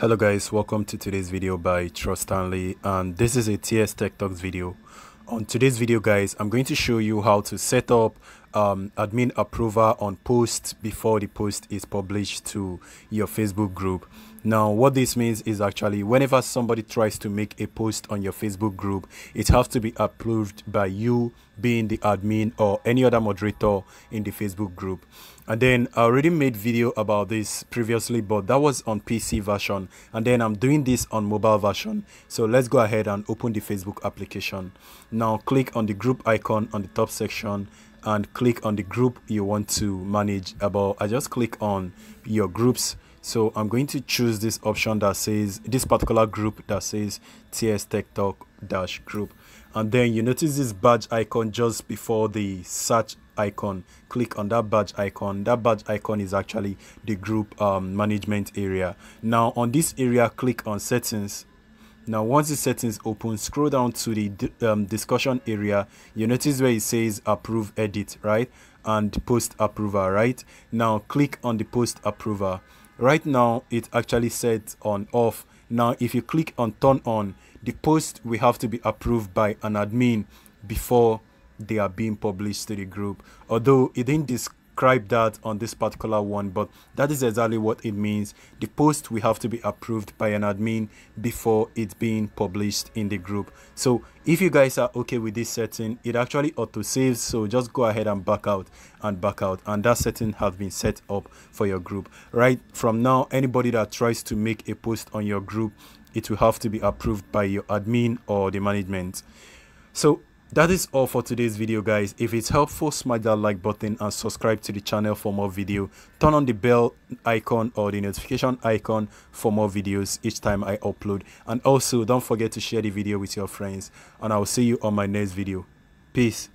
Hello guys, welcome to today's video by Trust Stanley and this is a TS Tech Talks video. On today's video guys, I'm going to show you how to set up um, admin approval on posts before the post is published to your Facebook group. Now, what this means is actually whenever somebody tries to make a post on your Facebook group, it has to be approved by you being the admin or any other moderator in the Facebook group. And then I already made video about this previously, but that was on PC version. And then I'm doing this on mobile version. So let's go ahead and open the Facebook application. Now click on the group icon on the top section and click on the group you want to manage about i just click on your groups. So i'm going to choose this option that says this particular group that says ts tech talk dash group. And then you notice this badge icon just before the search icon. Click on that badge icon. That badge icon is actually the group um, management area. Now on this area click on settings now, once the settings open, scroll down to the um, discussion area. You notice where it says approve edit, right? And post approval, right? Now, click on the post approval. Right now, it actually set on off. Now, if you click on turn on, the post will have to be approved by an admin before they are being published to the group. Although it didn't describe that on this particular one, but that is exactly what it means. The post will have to be approved by an admin before it's being published in the group. So if you guys are okay with this setting, it actually auto saves. So just go ahead and back out and back out. And that setting has been set up for your group. Right from now, anybody that tries to make a post on your group, it will have to be approved by your admin or the management. So that is all for today's video guys. If it's helpful smash that like button and subscribe to the channel for more video. Turn on the bell icon or the notification icon for more videos each time i upload. And also don't forget to share the video with your friends. And i'll see you on my next video. Peace